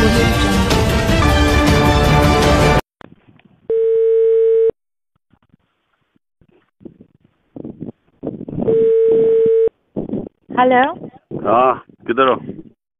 Hello हाँ किधर हो?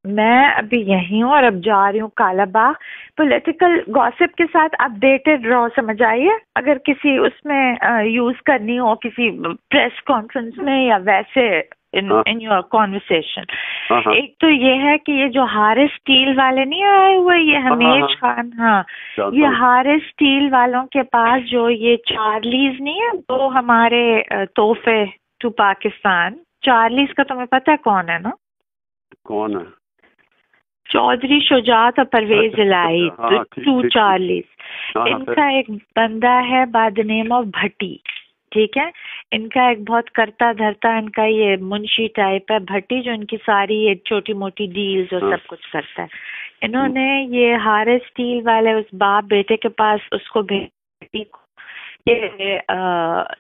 मैं अभी यहीं हूँ और अब जा रही हूँ कालाबाग। पॉलिटिकल गॉसिप के साथ अपडेटेड रहो समझ आइए? अगर किसी उसमें यूज़ करनी हो किसी प्रेस कॉन्फ्रेंस में या वैसे इन। इन योर कॉन्वर्सेशन एक तो ये है कि ये जो हारिस स्टील वाले नहीं आए हुए ये हाँ, हमेश खान हाँ। ये हूँ। हारिस स्टील वालों के पास जो ये चार्लीज नहीं है वो हमारे तोहफे टू पाकिस्तान। चार्लीज का तुम्हें पता है कौन है ना? कौन है? चौधरी शुजात और परवेज अच्छा, इलाही अच्छा, हाँ, ठीक, टू हाँ, हाँ, इनका एक बंदा है by the name of Bhatti ठीक है? इनका एक बहुत करता धरता इनका ये मुंशी टाइप है भट्टी जो इनकी सारी ये छोटी मोटी डील्स और हाँ। सब कुछ करता है इन्होंने ये हारे स्टील वाले उस बाप बेटे के पास उसको भट्टी को ये अ,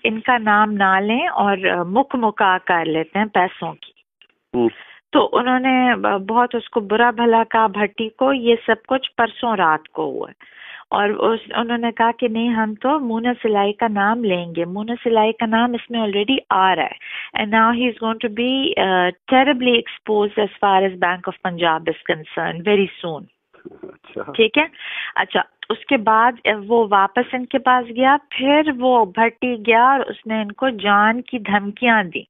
इनका नाम ना लें और मुख मुका कर लेते हैं पैसों की हम्म, तो उन्होंने बहुत उसको बुरा भला कहा भट्टी को ये सब कुछ परसों रात को हुआ है। और उस उन्होंने कहा कि नहीं हम तो मुना सिलाई का नाम लेंगे। मुना सिलाई का नाम इसमें ऑलरेडी आ रहा है। And now he is going to be terribly expose as far as bank of Punjab is concern very soon अच्छा। ठीक है? अच्छा उसके बाद वो वापस इनके पास गया फिर वो भट्टी गया और उसने इनको जान की धमकियाँ दी।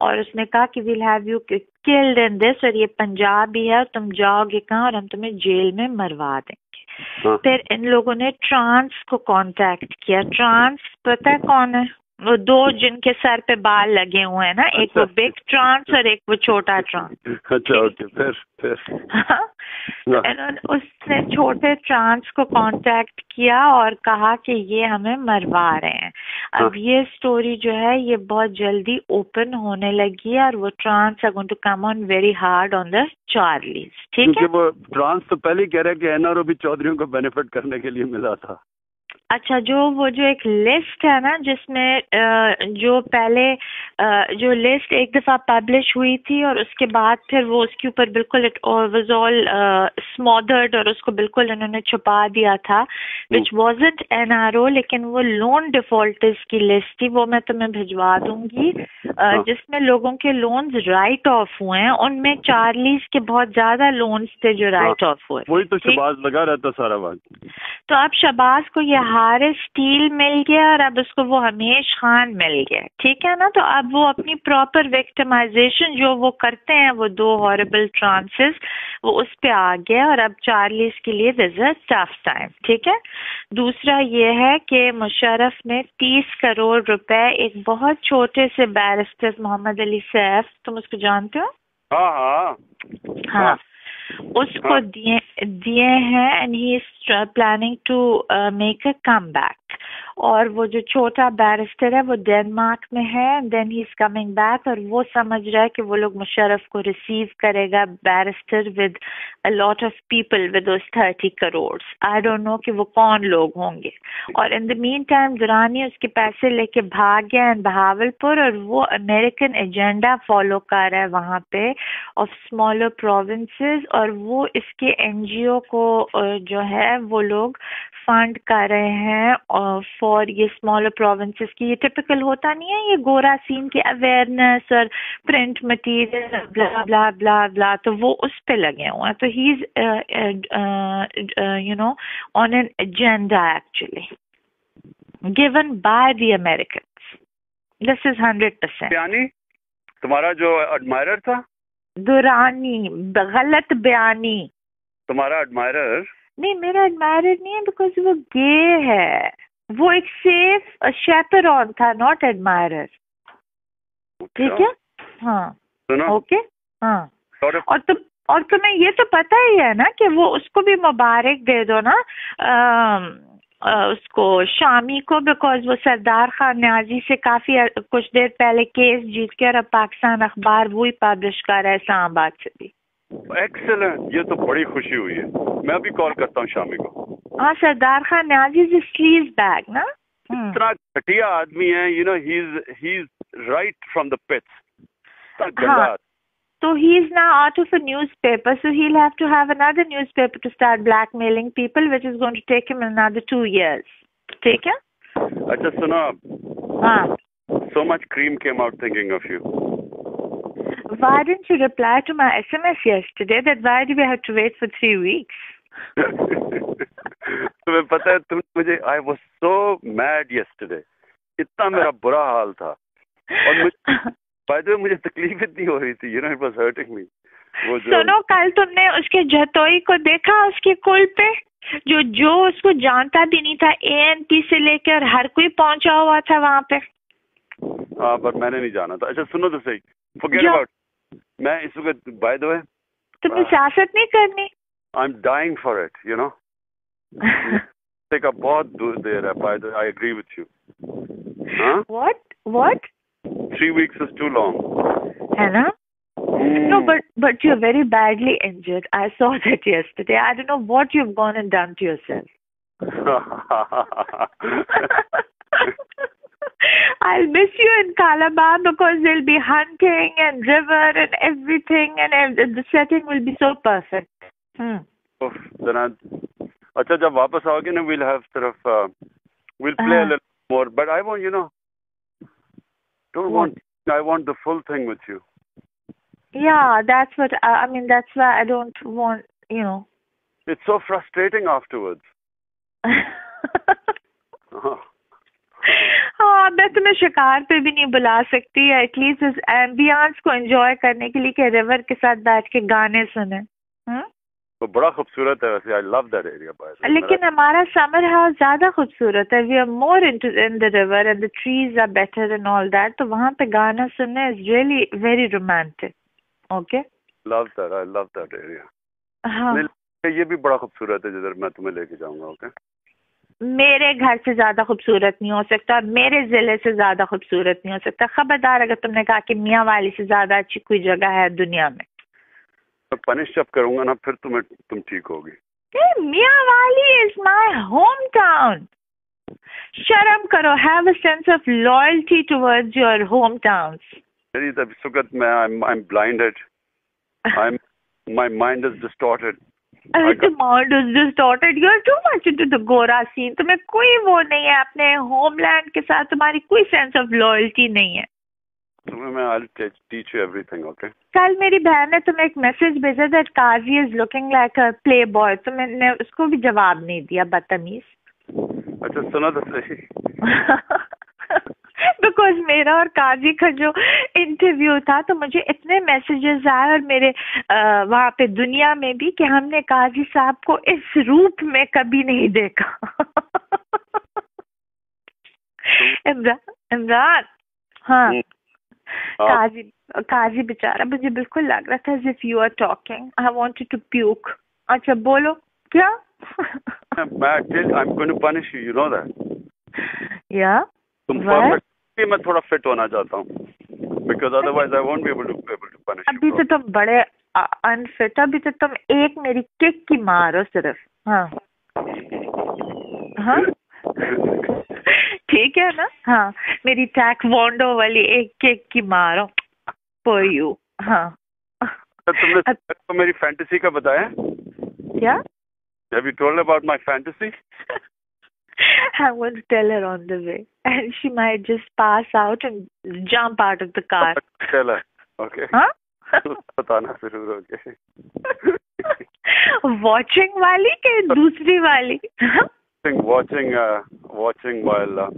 और उसने कहा कि will have you killed in this और ये पंजाब ही है और तुम जाओगे कहाँ और हम तुम्हें जेल में मरवा देंगे। हाँ। फिर इन लोगों ने ट्रांस को कांटेक्ट किया। ट्रांस पता है कौन है? वो दो जिनके सर पे बाल लगे हुए हैं ना एक वो अच्छा। बिग ट्रांस और एक वो छोटा ट्रांस अच्छा ओके फिर फिर। हाँ। इन्होंने उसने छोटे ट्रांस को कांटेक्ट किया और कहा कि ये हमें मरवा रहे हैं अब हाँ। ये स्टोरी जो है ये बहुत जल्दी ओपन होने लगी है और वो trans are going to come on very hard on the Charlies ठीक है वो ट्रांस तो पहले कह रहे हैं कि एनआरओ भी चौधरी को बेनिफिट करने के लिए मिला था अच्छा जो वो जो एक लिस्ट है ना जिसमें जो पहले जो लिस्ट एक दफ़ा पब्लिश हुई थी और उसके बाद फिर वो उसके ऊपर बिल्कुल इट वाज ऑल स्मॉदर्ड और उसको बिल्कुल इन्होंने छुपा दिया था विच वाजंट एनआरओ लेकिन वो लोन डिफॉल्टर्स की लिस्ट थी वो मैं तुम्हें भिजवा दूँगी। हाँ। जिसमें लोगों के लोन्स राइट ऑफ़ हुए हैं उनमें चार्लीज के बहुत ज़्यादा लोन्स थे जो राइट ऑफ़ हुए वही तो शबाज लगा रहता सारा वक्त। तो अब शबाज को ये हारिस स्टील मिल गया और अब उसको वो हमेश खान मिल गया। ठीक है ना? तो अब वो अपनी प्रॉपर विक्टिमाइजेशन जो वो करते हैं वो दो हॉरेबल ट्रांसेस वो उस पे आ गया और अब चार्लीस के लिए दिस अ टफ टाइम ठीक है? दूसरा ये है कि मुशरफ ने तीस करोड़ रुपए एक बहुत छोटे से बैरिस्टर मोहम्मद अली सैफ तुम उसको जानते हो? हाँ हाँ। हाँ। उसको हाँ। दिए दिए हैं and he is planning to make a comeback और वो जो छोटा बैरिस्टर है, वो डेनमार्क में है then he is coming back और वो समझ रहा है कि वो लोग मुशर्रफ को रिसीव करेगा barrister with a lot of people with thirty crore I don't know कि वो कौन लोग होंगे। और in the mean time Durrani उसके पैसे लेके भाग गया इन बहावलपुर और वो अमेरिकन एजेंडा फॉलो कर रहा है वहाँ पे ऑफ़ स्मॉलर प्रोविंसेस और वो इसके एनजीओ को जो है वो लोग फंड कर रहे हैं फॉर ये स्मॉलर प्रोविंसेस की। ये टिपिकल होता नहीं है ये गोरा सीन की अवेयरनेस और print material blah blah blah blah तो वो उस पे लगे हुए हैं। तो he is you know on an agenda actually given by the American this is hundred percent तुम्हारा जो एडमायरर था? दुरानी गलत बयानी तुम्हारा एडमायरर नहीं मेरा एडमायर नहीं है बिकॉज़ वो गे है। वो एक सेफ़ शेपरॉन था नॉट एडमायर ठीक है? हाँ। ओके हाँ। और और तुम और तुम्हें ये तो पता ही है ना कि वो उसको भी मुबारक दे दो ना अम, अ, उसको शामी को बिकॉज़ वो सरदार खान न्याजी से काफ़ी कुछ देर पहले केस जीत के और अब पाकिस्तान अखबार वो ही पब्लिश कर रहा है इस्लामाबाद से भी। एक्सेलेंट ये तो बड़ी खुशी हुई है मैं अभी कॉल करता हूँ शामी को हाँ Sardar Khan Niazi is sleazebag ना हम्म। इतना घटिया आदमी है you know he is he is right from the pits इतना गंदा हाँ। So he is now out of a newspaper, so he'll have to have another newspaper to start blackmailing people, which is going to take him another two years. Take care? अच्छा सुनो Ah. so much cream came out thinking of you Why didn't you reply to my SMS yesterday? That why do we have to wait for three weeks? तुम्हें पता है तुम मुझे I was so mad yesterday इतना मेरा बुरा हाल था। और मुझे मुझे तकलीफ़ इतनी हो रही थी you know it was hurting me सुनो कल तुमने उसके जतोई को देखा उसके कुल पे? जो जो उसको जानता भी नहीं था एएनपी से लेकर हर कोई पहुँचा हुआ था वहाँ पे। हाँ पर मैंने नहीं जाना था। अच्छा सुनो तो सही। फॉरगेट अबाउट मैं इस वक्त बाय द वे तुम्हें हाँ। सियासत नहीं करनी I am dying for it you know का बहुत दूर देर है by the I agree with you हाँ what what three weeks is too long है ना No, but but you're very badly injured. I saw that yesterday. I don't know what you've gone and done to yourself. I'll miss you in Calabar because there'll be hunting and river and everything, and ev- the setting will be so perfect. Hmm. Oof, then I, अच्छा जब वापस आओगे ना we'll have sort of uh, we'll play a हाँ. little more but I want you know don't What? want I want the full thing with you Yeah, that's what I, I mean. That's why I don't want, you know. it's so frustrating afterwards हाँ. मैं तुम्हें शिकार पे भी नहीं बुला सकती या एटलीस्ट इस एम्बियंस को एंजॉय करने के लिए कि रिवर के साथ बैठ के गाने सुने? तो बड़ा खूबसूरत है वैसे आई लव दैट एरिया लेकिन हमारा समर हाउस ज़्यादा खूबसूरत है we are more in in the river and the trees are better and all that तो वहाँ पे गाना सुनना is really very romantic okay love that I love that area हाँ। ये भी बड़ा खूबसूरत है जिधर मैं तुम्हें लेके जाऊँगा ओके मेरे घर से ज़्यादा खूबसूरत नहीं हो सकता मेरे ज़िले से ज़्यादा खूबसूरत नहीं हो सकता। खबरदार अगर तुमने कहा कि मियाँ वाली से ज़्यादा अच्छी कोई जगह है दुनिया में। मैं पनिश जब करूँगा ना फिर तुम्हें तुम ठीक होगी। मियाँ वाली इज़ माई होम टाउन शर्म करो have a sense of loyalty towards your hometown मेरी तब सुगत में I am blinded I am my mind is distorted गोरा सीन तुम्हें कोई वो नहीं है अपने होमलैंड के साथ तुम्हारी कोई सेंस ऑफ़ लॉयल्टी नहीं है। मैं टीच यू एवरीथिंग ओके कल मेरी बहन ने तुम्हें एक मैसेज भेजा that Qazi is looking like a playboy तो मैंने उसको भी जवाब नहीं दिया बदतमीज। अच्छा सुनो तो सही। बिकॉज़ मेरा और काजी का जो इंटरव्यू था तो मुझे इतने मैसेजेस आए और मेरे वहाँ पे दुनिया में भी कि हमने काजी साहब को इस रूप में कभी नहीं देखा। इमरान इमरान हाँ। हम्म। काजी काजी बेचारा मुझे बिल्कुल लग रहा था if you are talking I wanted to puke अच्छा बोलो क्या? मैं I am going to punish you you know that या तुम? परफेक्ट मैं थोड़ा फिट होना चाहता हूँ। Because otherwise I won't be able to able to punish अभी तो तुम बड़े अनफिट अभी तो तुम एक मेरी किक की मारो सिर्फ़। हाँ। हाँ? ठीक है ना? हाँ। मेरी टैक वॉन्डो वाली एक किक की मारो फॉर यू हाँ। तुमने तो मेरी फैंटेसी का बताया? क्या? Have you told about my fantasy I want to tell her on the way, and she might just pass out and jump out of the car. चला ओके Huh? बताना ज़रूर ओके Watching वाली के दूसरी वाली watching uh, watching while uh,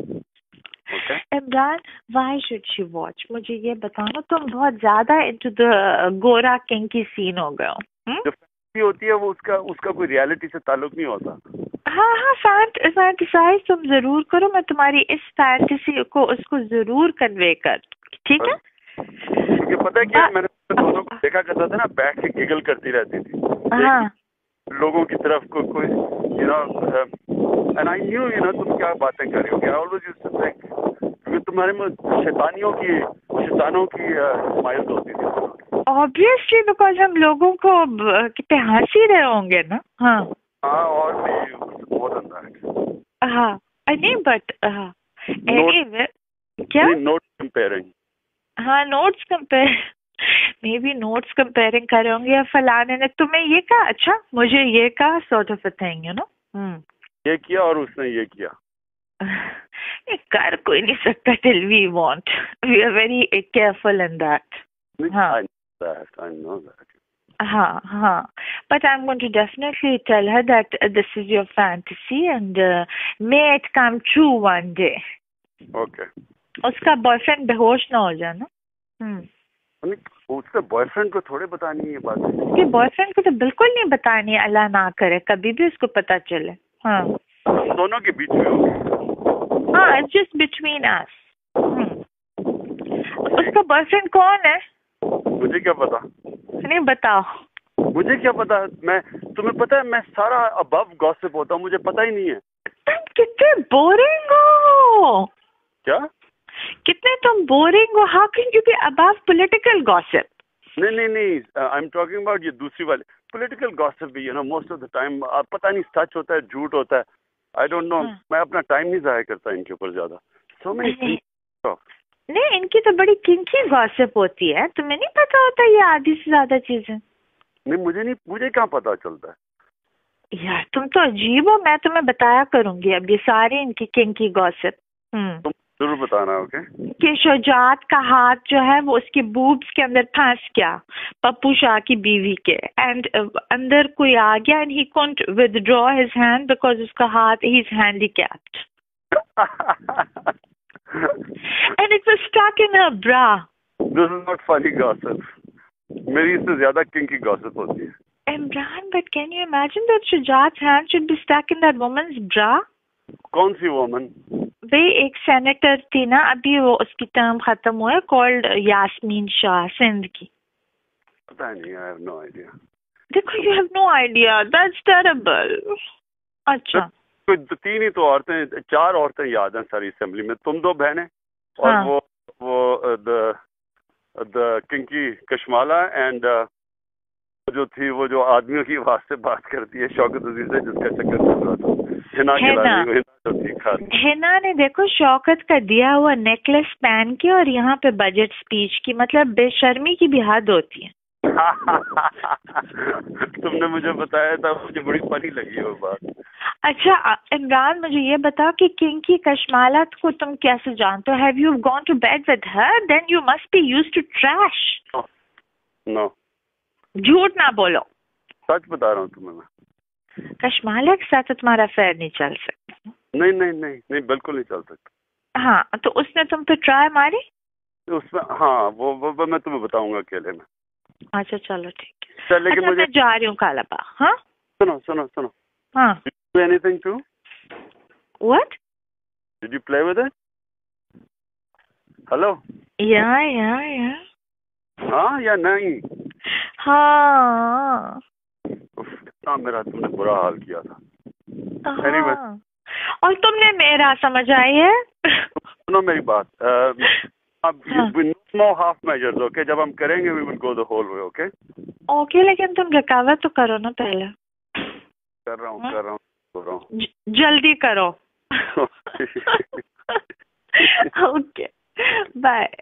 okay Imran why should she watch मुझे ये बताओ तुम बहुत ज़्यादा into the गोरा किंग की सीन हो गए हो हम्म? जो fantasy होती है वो उसका उसका कोई रियलिटी से ताल्लुक नहीं होता हाँ हाँ फैंट फैंटिसाइज तुम ज़रूर करो मैं तुम्हारी इस फैंटेसी को उसको ज़रूर कन्वे कर ठीक है? क्योंकि पता है क्या हाँ। मैंने दोनों को देखा करता था ना बैठ के गिगल करती रहती थी। हाँ। लोगों की तरफ़ को कोई you know and I knew you know तुम क्या बातें कर रही हो। I always used to think क्योंकि तुम्हारे में शैतानियों की शैतानों की स्माइल्स होती थी। ऑब्वियसली बिकॉज़ हम लोगों को पे हंस रहे होंगे ना? हाँ। हाँ और भी मोर देन दैट हाँ अ, नहीं बट हाँ एनीवे क्या नोट कंपेयरिंग हाँ notes compare maybe notes comparing कर रहे होंगे या फलाने ने तुम्हें ये कहा अच्छा मुझे ये कहा sort of a thing you know ये किया और उसने ये किया ये कर कोई नहीं सकता till we want we are very careful in that हाँ. I know that. I know that. हाँ हाँ। But I'm going to definitely tell her that uh, this is your fantasy and uh, may it come true one day. Okay. उसका boyfriend बेहोश ना हो जाए ना। हम्म। उसके बॉयफ्रेंड को थोड़े बतानी है ये बात। उसके बॉयफ्रेंड को तो बिल्कुल नहीं बतानी अल्लाह ना करे कभी भी उसको पता चले। हाँ। दोनों के बीच में हाँ इट्स जस्ट बिटवीन अस उसका बॉयफ्रेंड कौन है? मुझे क्या पता? नहीं बताओ। मुझे क्या पता? मैं तुम्हें पता है मैं सारा अबव गॉसिप होता हूँ मुझे पता ही नहीं है। तुम कितने बोरिंग हो। क्या? कितने तुम बोरिंग हो। How can you be above political gossip नहीं नहीं नहीं आई एम टॉकिंग अबाउट ये दूसरी वाली। पॉलिटिकल गॉसिप भी you know most of the time पता नहीं सच होता है झूठ होता है। I don't know. मैं अपना टाइम नहीं जाया करता इनके ऊपर ज़्यादा। सो मैं नहीं। इनकी तो बड़ी किंकी गॉसिप होती है। तुम्हें नहीं पता होता ये आधी से ज़्यादा चीज़ें? नहीं मुझे नहीं मुझे कहाँ पता चलता है? यार तुम तो अजीब हो मैं तुम्हें बताया करूँगी अब ये सारी इनकी किंकी गॉसिप हम्म। तुम ज़रूर बताना ओके कि शुजात का हाथ जो है वो उसके बूब्स के अंदर फंस गया पप्पू शाह की बीवी के। एंड अंदर कोई आ गया and he couldn't withdraw his hand because उसका हाथ ही is handicapped and it was stuck in her bra this is not funny gossip मेरी इससे ज़्यादा किंकी गॉसिप होती है। Imran, but can you imagine that Shujat's hand should be stuck in that woman's bra? कौन सी woman वे एक senator थी ना अभी वो उसकी टर्म खत्म हुआ है कॉल्ड यास्मीन शाह सिंध की। पता नहीं आई हैव नो आइडिया देखो you have no idea that's terrible अच्छा। कोई दो- तीन ही तो औरतें चार औरतें याद हैं सारी असेंबली में। तुम दो बहनें और हाँ। वो वो the the kinky Kashmala and जो थी वो जो आदमियों की आवाज़ से बात करती है शौकत अज़ीज़ से जिसका चक्कर चल रहा था। हिना हिना। ने देखो शौकत का दिया हुआ नेकलेस पहन के और यहाँ पे बजट स्पीच की मतलब बेशर्मी की भी हद होती है। तुमने मुझे बताया था मुझे बड़ी फनी लगी वो बात। अच्छा इमरान मुझे ये बताओ कि किंकी कशमाला को तुम कैसे जानते हो? Have you gone to bed with her then you must be use to trash no झूठ ना बोलो। सच बता रहा हूँ तुम्हें मैं। कशमाला के साथ तो तुम्हारा फेयर नहीं चल सकता। नहीं नहीं नहीं नहीं बिल्कुल नहीं चल सकता। हाँ तो उसने तुम पे ट्राई मारी? उसमें हाँ वो, वो, वो मैं तुम्हें बताऊँगा अकेले में। अच्छा चलो ठीक है। चल लेकिन अच्छा मुझे मैं जा रही हूँ कालाबा हाँ? सुनो सुनो सुनो। हाँ। Do anything too? What Did you play with it? Hello? या या या हाँ या नहीं हाँ कितना मेरा तुमने बुरा हाल किया था Anyway. हाँ। और तुमने मेरा समझ आई है सुनो मेरी बात अब। नो हाफ़ मेजर्स ओके जब हम करेंगे we will go the whole way okay okay लेकिन तुम रिकवर तो करो ना पहले कर रहा हूँ हाँ। कर रहा हूँ कर। जल्दी करो। Okay bye